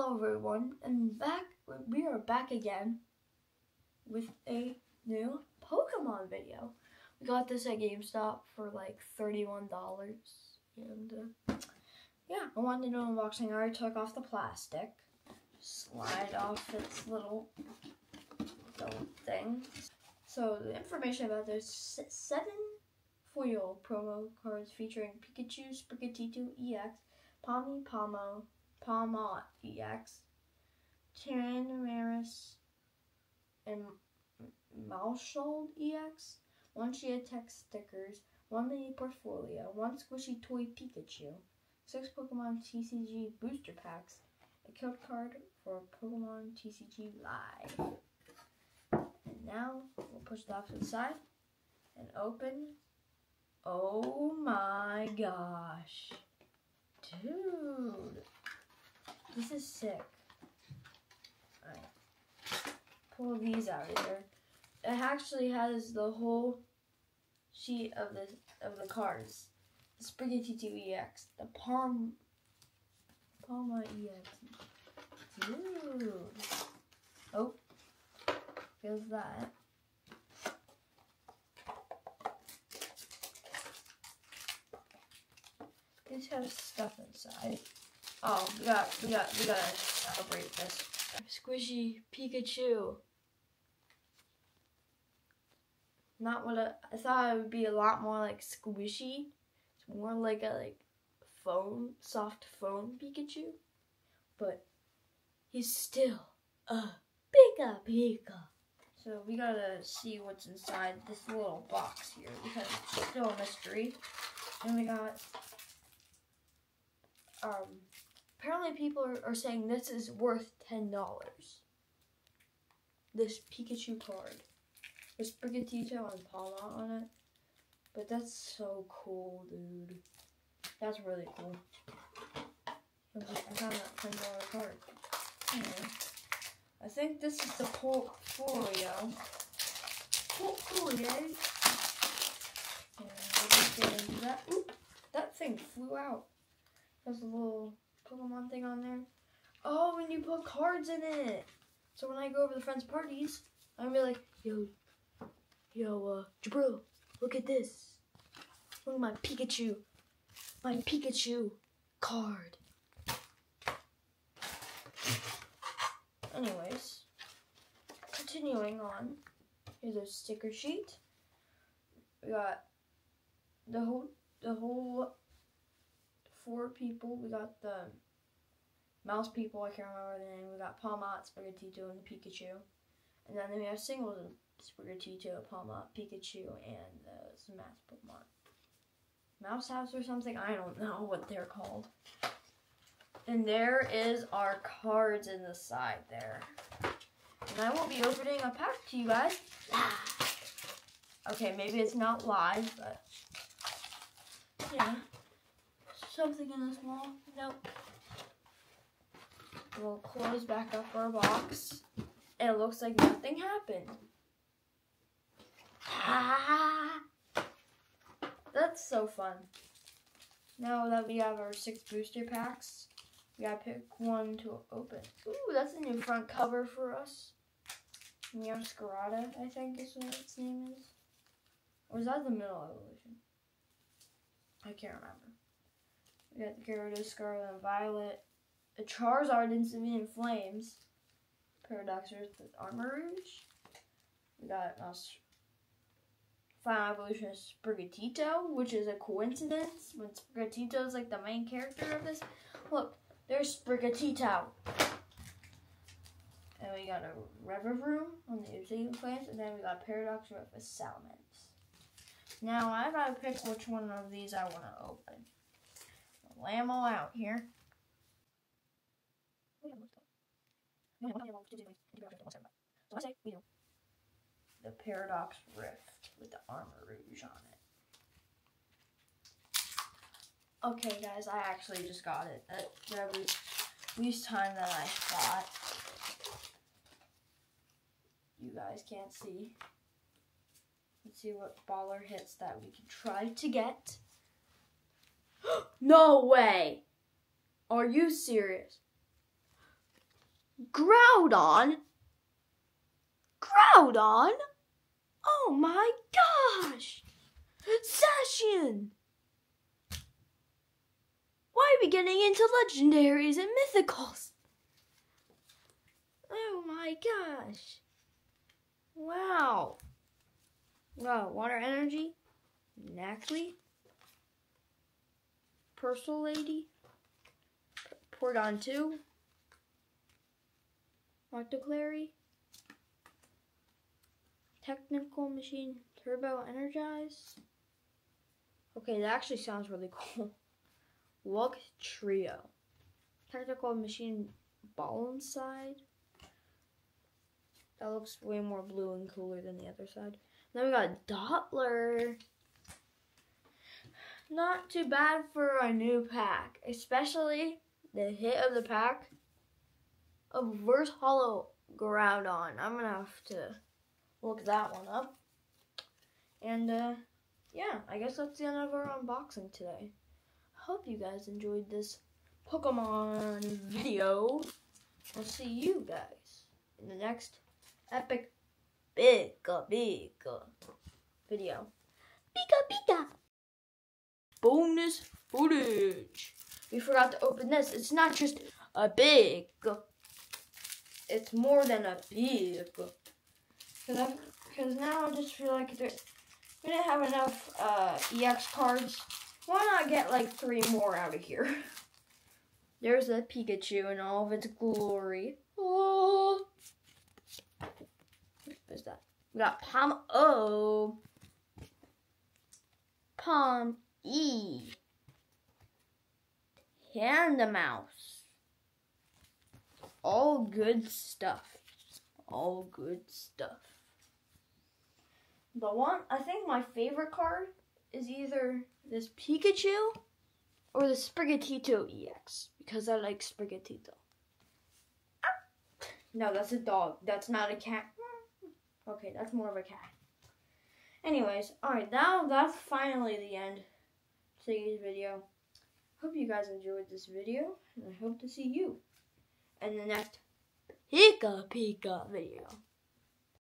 Hello everyone, and back we are back again with a new Pokemon video. We got this at GameStop for like $31 and uh, yeah, I wanted to do an unboxing. I already took off the plastic, slide off its little, little thing. So the information about this seven foil promo cards featuring Pikachu, Sprigatito EX, Pawmi Pawmo, Pawmot EX, Tandemaus, and Maushold EX, one Geotex stickers, one mini portfolio, one squishy toy Pikachu, six Pokemon TCG booster packs, a code card for Pokemon TCG Live. And now we'll push it off to the side and open. Oh my gosh. Dude. This is sick. Alright. Pull these out of here. It actually has the whole sheet of the of the cards. The Sprigatito EX. The Palm Palma EX. Dude. Oh. Feels that. These have stuff inside. Oh, we got, we got, we gotta celebrate this. Squishy Pikachu. Not what I, I thought it would be a lot more like squishy. It's more like a like foam, soft foam Pikachu. But he's still a Pika Pika. So we gotta see what's inside this little box here because it's still a mystery. And we got um Apparently, people are, are saying this is worth $10. This Pikachu card. There's Sprigatito and Palma on it. But that's so cool, dude. That's really cool. I found that $10 card. Anyway, I think this is the portfolio. Portfolio. And we'll that. Oop, that thing flew out. There's a little Pokemon thing on there. Oh, when you put cards in it. So when I go over to friends' parties, I'm gonna be like, yo, yo, uh, Jabril, look at this. Look at my Pikachu. My Pikachu card. Anyways, continuing on, here's a sticker sheet. We got the whole the whole four people. We got the mouse people, I can't remember the name. We got Pawmot, Sprigatito, and Pikachu. And then we have singles Sprigatito, Pawmot, Pikachu, and the Smash Pokemon. Mouse House or something? I don't know what they're called. And there is our cards in the side there. And I will be opening a pack to you guys. Okay, maybe it's not live, but yeah something in this wall. Nope. We'll close back up our box. And it looks like nothing happened. Ah! That's so fun. Now that we have our six booster packs, we gotta pick one to open. Ooh, that's a new front cover for us. Meowscarada, I think is what its name is. Or is that the middle evolution? I can't remember. We got the Gyarados, Scarlet, and Violet. A Charizard in Obsidian Flames. Paradoxers with Armarouge. We got Final Evolution Sprigatito, which is a coincidence when Sprigatito is like the main character of this. Look, there's Sprigatito. And we got a Revavroom on the Obsidian Flames, and then we got Paradox with Salamence. Now I gotta pick which one of these I want to open them all out here. The Paradox Rift with the Armarouge on it. Okay, guys, I actually just got it at least time that I thought. You guys can't see. Let's see what baller hits that we can try to get. no way! Are you serious? Groudon? Groudon? Oh my gosh! Zacian! Why are we getting into legendaries and mythicals? Oh my gosh. Wow. Wow, water energy. Nacli. Purple lady. Porygon 2. Octillery. Technical machine turbo energize. Okay, that actually sounds really cool. Lug trio. Technical machine ball inside. That looks way more blue and cooler than the other side. Then we got Dottler. Not too bad for a new pack, especially the hit of the pack of Reverse Holo Groudon. I'm gonna have to look that one up. And uh, yeah, I guess that's the end of our unboxing today. I hope you guys enjoyed this Pokemon video. I'll see you guys in the next epic big big video. Pika pika. Footage. We forgot to open this. It's not just a big. It's more than a big. Because now I just feel like we didn't have enough uh, EX cards. Why not get like three more out of here? There's a Pikachu in all of its glory. Oh. What's that? We got Palm O. Palm E. Panda Mouse. All good stuff. All good stuff. The one, I think my favorite card is either this Pikachu or the Sprigatito EX because I like Sprigatito. No, that's a dog. That's not a cat. Okay, that's more of a cat. Anyways, alright, now that's finally the end of today's video. Hope you guys enjoyed this video, and I hope to see you in the next Pika Pika video.